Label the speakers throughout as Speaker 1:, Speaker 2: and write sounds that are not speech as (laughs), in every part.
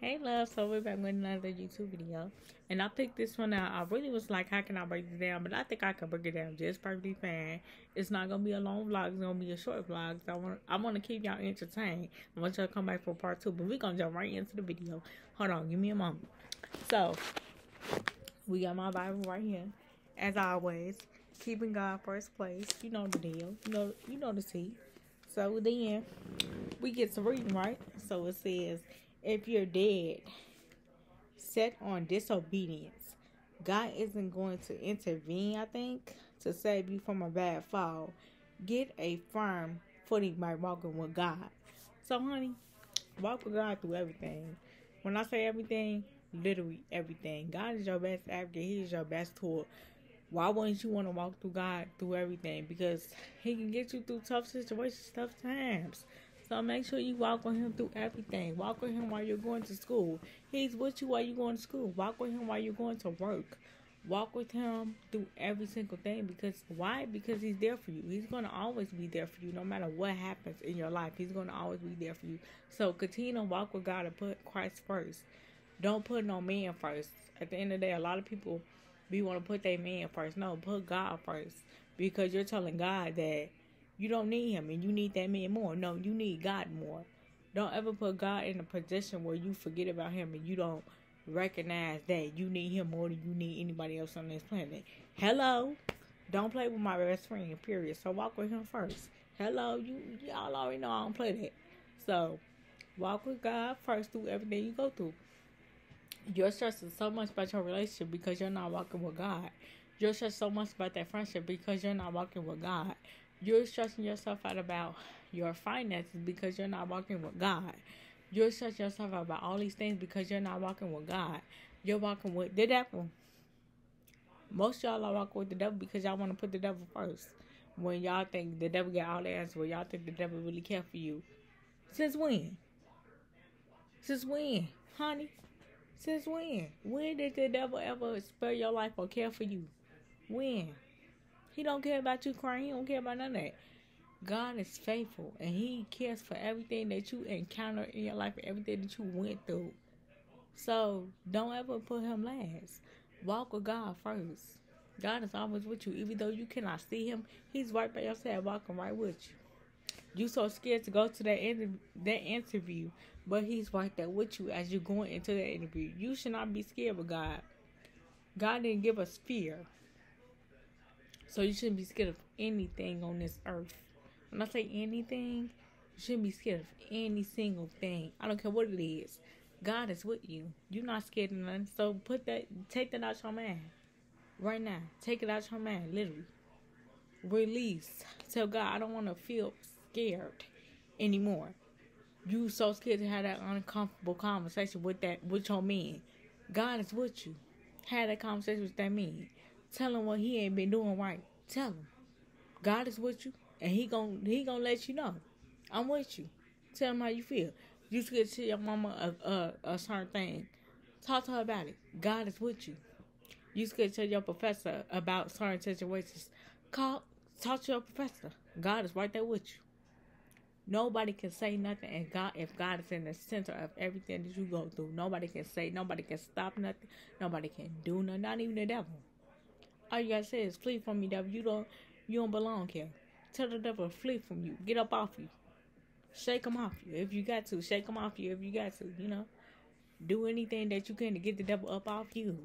Speaker 1: Hey love, so we're back with another YouTube video. And I picked this one out. I really was like, how can I break this down? But I think I can break it down just perfectly fine. It's not gonna be a long vlog, it's gonna be a short vlog. So I want I wanna keep y'all entertained. I want y'all to come back for part two, but we're gonna jump right into the video. Hold on, give me a moment. So we got my Bible right here. As always, keeping God first place. You know the deal. You know you know the T. So then we get to reading, right? So it says if you're dead, set on disobedience, God isn't going to intervene, I think, to save you from a bad fall. Get a firm footing by walking with God. So, honey, walk with God through everything. When I say everything, literally everything. God is your best advocate. He is your best tool. Why wouldn't you want to walk through God through everything? Because He can get you through tough situations, tough times. So make sure you walk with him through everything. Walk with him while you're going to school. He's with you while you're going to school. Walk with him while you're going to work. Walk with him through every single thing because why? Because he's there for you. He's going to always be there for you no matter what happens in your life. He's going to always be there for you. So continue to walk with God and put Christ first. Don't put no man first. At the end of the day, a lot of people we want to put their man first. No, put God first because you're telling God that you don't need him and you need that man more. No, you need God more. Don't ever put God in a position where you forget about him and you don't recognize that you need him more than you need anybody else on this planet. Hello. Don't play with my best friend, period. So walk with him first. Hello, you y'all already know I don't play that. So walk with God first through everything you go through. You're stressing so much about your relationship because you're not walking with God. You're stressing so much about that friendship because you're not walking with God. You're stressing yourself out about your finances because you're not walking with God. You're stressing yourself out about all these things because you're not walking with God. You're walking with the devil. Most y'all are walking with the devil because y'all want to put the devil first. When y'all think the devil got all the answers, when y'all think the devil really care for you. Since when? Since when, honey? Since when? When did the devil ever spare your life or care for you? When? He don't care about you crying. He don't care about none of that. God is faithful and He cares for everything that you encounter in your life everything that you went through. So don't ever put Him last. Walk with God first. God is always with you. Even though you cannot see Him, He's right by your side, walking right with you. You so scared to go to that inter- that interview, but He's right there with you as you're going into that interview. You should not be scared of God. God didn't give us fear. So you shouldn't be scared of anything on this earth. When I say anything, you shouldn't be scared of any single thing. I don't care what it is. God is with you. You're not scared of nothing. So put that, take that out your mind. Right now. Take it out your mind, literally. Release. Tell God, I don't want to feel scared anymore. You so scared to have that uncomfortable conversation with that with your man. God is with you. Have that conversation with that man. Tell him what he ain't been doing right. Tell him. God is with you, and he gon' he gonna let you know. I'm with you. Tell him how you feel. You should tell your mama a, a, a certain thing. Talk to her about it. God is with you. You should tell your professor about certain situations. Call, talk to your professor. God is right there with you. Nobody can say nothing, and God, if God is in the center of everything that you go through, nobody can say, nobody can stop nothing, nobody can do nothing, not even the devil. All you gotta say is flee from me, devil. You don't you don't belong here. Tell the devil flee from you. Get up off you. Shake him off you if you got to. Shake him off you if you got to. You know, do anything that you can to get the devil up off you.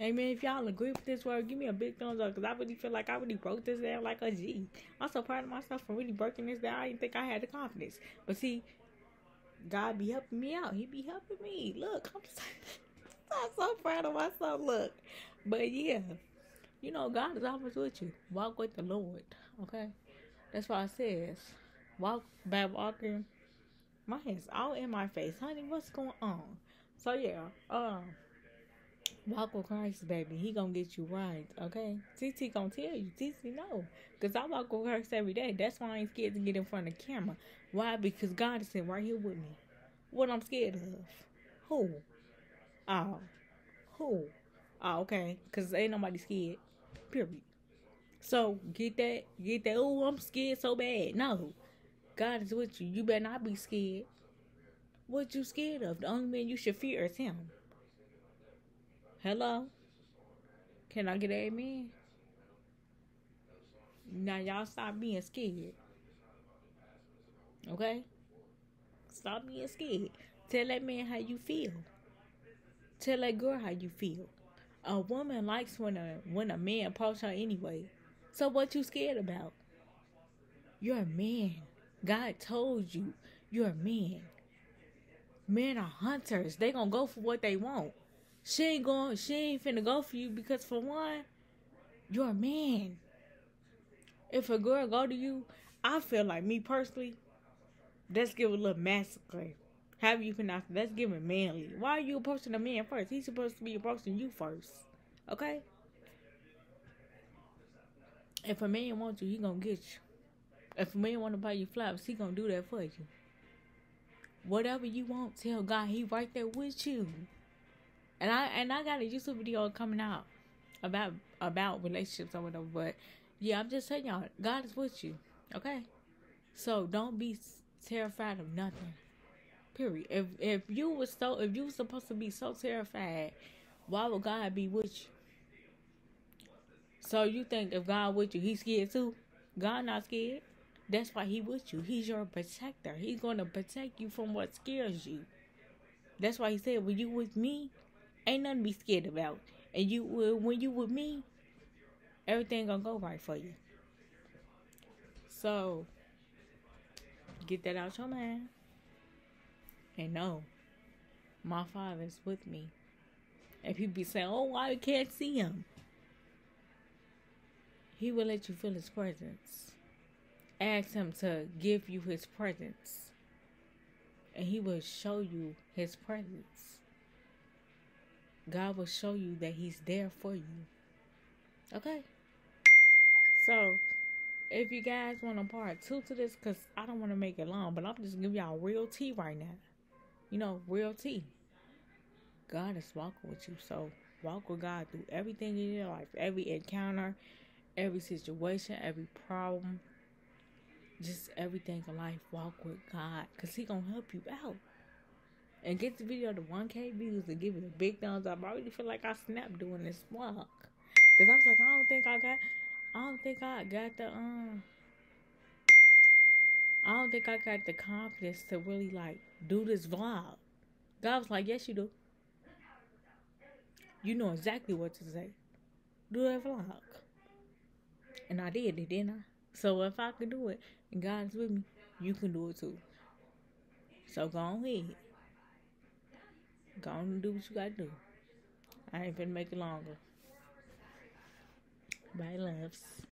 Speaker 1: Amen. If y'all agree with this word, give me a big thumbs up because I really feel like I really broke this down like a G. I'm so proud of myself for really breaking this down. I didn't think I had the confidence. But see, God be helping me out. He be helping me. Look, I'm (laughs) so, I'm so proud of myself. Look. But yeah you know, God is always with you. Walk with the Lord. Okay? That's why it says, walk by walking. My hands all in my face. Honey, what's going on? So yeah, um, walk with Christ, baby. He gonna get you right, okay? TT gonna tell you. TT know. Cause I walk with Christ every day. That's why I ain't scared to get in front of the camera. Why? Because God is sitting right here with me. What I'm scared of? Who? Oh. Who? Oh, okay. Cause ain't nobody scared. Period. So get that, get that. Oh, I'm scared so bad. No, God is with you. You better not be scared. What you scared of? The only man you should fear is him. Hello? Can I get amen? Now y'all stop being scared. Okay? Stop being scared. Tell that man how you feel. Tell that girl how you feel. A woman likes when a when a man approach her anyway. So what you scared about? You're a man. God told you you're a man. Men are hunters. They gonna go for what they want. She ain't going she ain't finna go for you because for one, you're a man. If a girl go to you, I feel like me personally, let's give a little massacre. Have you pronounce it? Give it manly. Why are you approaching a man first? He's supposed to be approaching you first. Okay? If a man wants you, he gonna get you. If a man wanna buy you flowers, he gonna do that for you. Whatever you want, tell God he right there with you. And I and I got a YouTube video coming out about about relationships or whatever. But yeah, I'm just telling y'all, God is with you. Okay, so don't be terrified of nothing. Period. If if you was so if you was supposed to be so terrified, why would God be with you? So you think if God with you, He's scared too? God not scared. That's why He with you. He's your protector. He's gonna protect you from what scares you. That's why He said, "When you with me, ain't nothing to be scared about." And you when you with me, everything gonna go right for you. So get that out your mind. And know my father's with me. And people be saying, Oh, why I can't see him. He will let you feel his presence. Ask him to give you his presence. And he will show you his presence. God will show you that he's there for you. Okay? So, if you guys want a part two to this, because I don't want to make it long, but I'm just giving y'all real tea right now. You know, real tea. God is walking with you. So, walk with God through everything in your life, every encounter, every situation, every problem, just everything in life. Walk with God, because He going to help you out. And get the video to 1K views and give it a big thumbs up. I really feel like I snapped doing this vlog. Because I was like, I don't think I got I don't think I got the um I don't think I got the confidence to really like do this vlog. God was like, Yes you do. You know exactly what to say. Do that vlog. And I did it, didn't I? So if I can do it and God's with me, you can do it too. So go on ahead. Go on and do what you gotta do. I ain't gonna make it longer. Bye, loves.